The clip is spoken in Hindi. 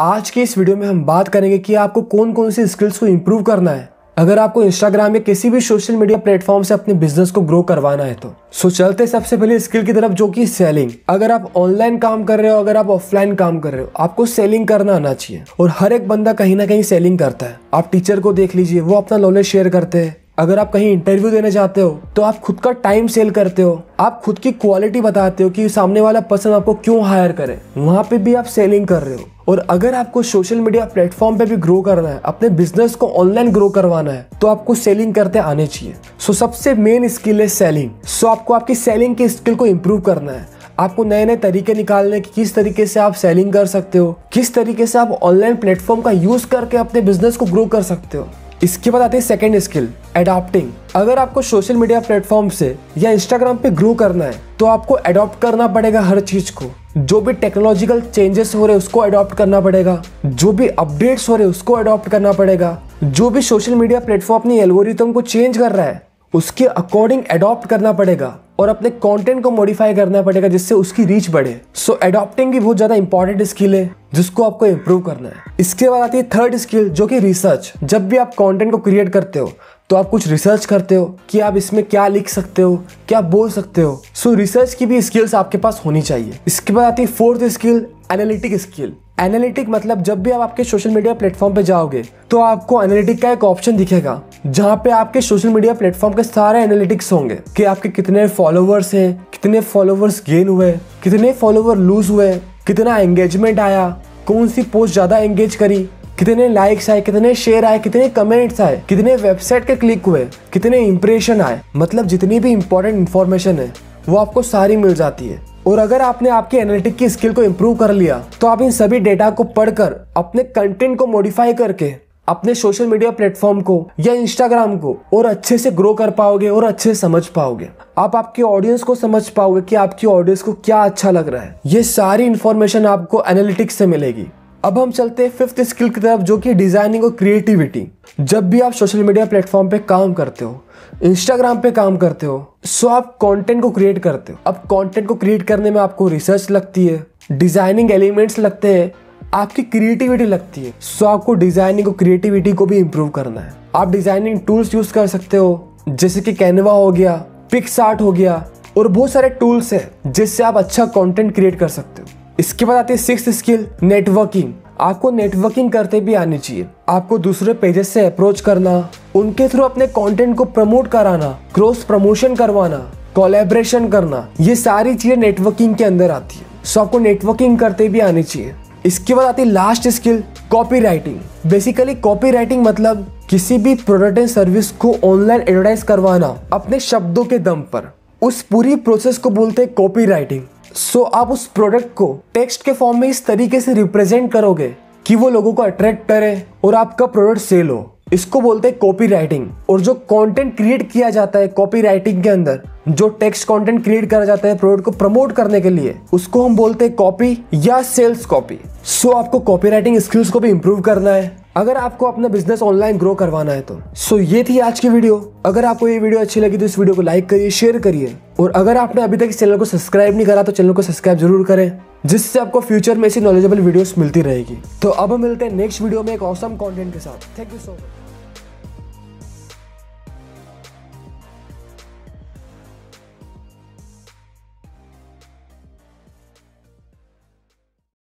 आज के इस वीडियो में हम बात करेंगे कि आपको कौन कौन सी स्किल्स को इम्प्रूव करना है। अगर आपको इंस्टाग्राम या किसी भी सोशल मीडिया प्लेटफॉर्म से अपने बिज़नेस को ग्रो करवाना है तो। सो चलते सबसे पहले स्किल की तरफ़ जो कि सेलिंग अगर आप ऑनलाइन काम कर रहे हो, अगर आप ऑफलाइन काम कर रहे हो, आपको सेलिंग करना आना चाहिए। और हर एक बंदा कहीं ना कहीं सेलिंग करता है। आप टीचर को देख लीजिए, वो अपना नॉलेज शेयर करते हैं। अगर आप कहीं इंटरव्यू देने जाते हो तो आप खुद का टाइम सेल करते हो। आप खुद की क्वालिटी बताते हो कि सामने वाला पर्सन आपको क्यों हायर करे। वहाँ पे भी आप सेलिंग कर रहे हो। और अगर आपको सोशल मीडिया प्लेटफॉर्म पे भी ग्रो करना है अपने बिज़नेस को ऑनलाइन ग्रो करवाना है तो आपको सेलिंग करते आने चाहिए। सो so, सबसे मेन स्किल है सेलिंग सो so, आपको आपकी सेलिंग की स्किल को इम्प्रूव करना है। आपको नए नए तरीके निकालने की किस तरीके से आप सेलिंग कर सकते हो किस तरीके से आप ऑनलाइन प्लेटफॉर्म का यूज़ करके अपने बिज़नेस को ग्रो कर सकते हो। इसके बाद आती है सेकेंड स्किल एडॉप्टिंग अगर आपको सोशल मीडिया प्लेटफॉर्म से या इंस्टाग्राम पे ग्रो करना है तो आपको अडॉप्ट करना पड़ेगा हर चीज़ को. जो भी टेक्नोलॉजिकल चेंजेस हो रहे उसको अडॉप्ट करना पड़ेगा. जो भी अपडेट्स हो रहे उसको अडॉप्ट करना पड़ेगा. जो भी सोशल मीडिया प्लेटफॉर्म अपनी एल्गोरिथम को चेंज कर रहा है उसके अकॉर्डिंग अडॉप्ट करना पड़ेगा और अपने कंटेंट को मॉडिफाई करना पड़ेगा जिससे उसकी रीच बढ़े। सो so, अडॉप्टिंग की बहुत ज़्यादा इंपॉर्टेंट स्किल है जिसको आपको इम्प्रूव करना है। इसके बाद आती है थर्ड स्किल जो कि रिसर्च जब भी आप कंटेंट को क्रिएट करते हो तो आप कुछ रिसर्च करते हो कि आप इसमें क्या लिख सकते हो क्या बोल सकते हो। सो so, रिसर्च की भी स्किल्स आपके पास होनी चाहिए। इसके बाद आती है fourth skill analytic skill analytic मतलब जब भी आप आपके सोशल मीडिया प्लेटफॉर्म पे जाओगे तो आपको एनालिटिक का एक ऑप्शन दिखेगा, जहाँ पे आपके सोशल मीडिया प्लेटफॉर्म के सारे एनालिटिक्स होंगे कि आपके कितने फॉलोवर्स हैं, कितने फॉलोवर्स गेन हुए, कितने फॉलोवर लूज हुए, कितना एंगेजमेंट आया, कौन सी पोस्ट ज़्यादा एंगेज करी, कितने लाइक्स आए, कितने शेयर आए, कितने कमेंट्स आए, कितने वेबसाइट के क्लिक हुए, कितने इंप्रेशन आए। मतलब जितनी भी इंपॉर्टेंट इन्फॉर्मेशन है, वो आपको सारी मिल जाती है। और अगर आपने आपके एनालिटिक की स्किल को इम्प्रूव कर लिया तो आप इन सभी डेटा को पढ़कर, अपने कंटेंट को मॉडिफाई करके, अपने सोशल मीडिया प्लेटफॉर्म को या इंस्टाग्राम को और अच्छे से ग्रो कर पाओगे और अच्छे से समझ पाओगे। आप आपके ऑडियंस को समझ पाओगे कि आपकी ऑडियंस को क्या अच्छा लग रहा है। ये सारी इन्फॉर्मेशन आपको एनालिटिक्स से मिलेगी। अब हम चलते हैं फिफ्थ स्किल की तरफ़, जो कि डिज़ाइनिंग और क्रिएटिविटी जब भी आप सोशल मीडिया प्लेटफॉर्म पे काम करते हो इंस्टाग्राम पे काम करते हो सो आप कंटेंट को क्रिएट करते हो। अब कंटेंट को क्रिएट करने में आपको रिसर्च लगती है डिज़ाइनिंग एलिमेंट्स लगते हैं, आपकी क्रिएटिविटी लगती है। सो आपको डिज़ाइनिंग और क्रिएटिविटी को भी इम्प्रूव करना है। आप डिज़ाइनिंग टूल्स यूज़ कर सकते हो, जैसे कि कैनवा हो गया पिक्स हो गया, और बहुत सारे टूल्स है जिससे आप अच्छा कंटेंट क्रिएट कर सकते हो। इसके बाद आती है सिक्स स्किल नेटवर्किंग आपको नेटवर्किंग करते भी आनी चाहिए। आपको दूसरे पेजेस से अप्रोच करना, उनके थ्रू अपने कंटेंट को प्रमोट कराना क्रॉस प्रमोशन करवाना कोलेब्रेशन करना, ये सारी चीज़ें नेटवर्किंग के अंदर आती है। सो आपको नेटवर्किंग करते भी आनी चाहिए। इसके बाद आती है last skill copy writing basically copy writing मतलब किसी भी प्रोडक्ट एंड सर्विस को ऑनलाइन एडवर्टाइज करवाना अपने शब्दों के दम पर। उस पूरी प्रोसेस को बोलते हैं कॉपी राइटिंग सो so, आप उस प्रोडक्ट को टेक्स्ट के फॉर्म में इस तरीके से रिप्रेजेंट करोगे कि वो लोगों को अट्रैक्ट करे और आपका प्रोडक्ट सेल हो। इसको बोलते हैं कॉपी राइटिंग और जो कंटेंट क्रिएट किया जाता है कॉपी राइटिंग के अंदर जो टेक्स्ट कंटेंट क्रिएट करा जाता है प्रोडक्ट को प्रमोट करने के लिए उसको हम बोलते हैं कॉपी या सेल्स कॉपी सो आपको कॉपी राइटिंग स्किल्स को भी इंप्रूव करना है। अगर आपको अपना बिज़नेस ऑनलाइन ग्रो करवाना है तो। सो ये थी आज की वीडियो अगर आपको ये वीडियो अच्छी लगी तो इस वीडियो को लाइक करिए शेयर करिए। और अगर आपने अभी तक इस चैनल को सब्सक्राइब नहीं करा तो चैनल को सब्सक्राइब ज़रूर करें, जिससे आपको फ्यूचर में ऐसी नॉलेजेबल वीडियोस मिलती रहेगी। तो अब मिलते हैं नेक्स्ट वीडियो में एक औसम कॉन्टेंट के साथ। Thank you so much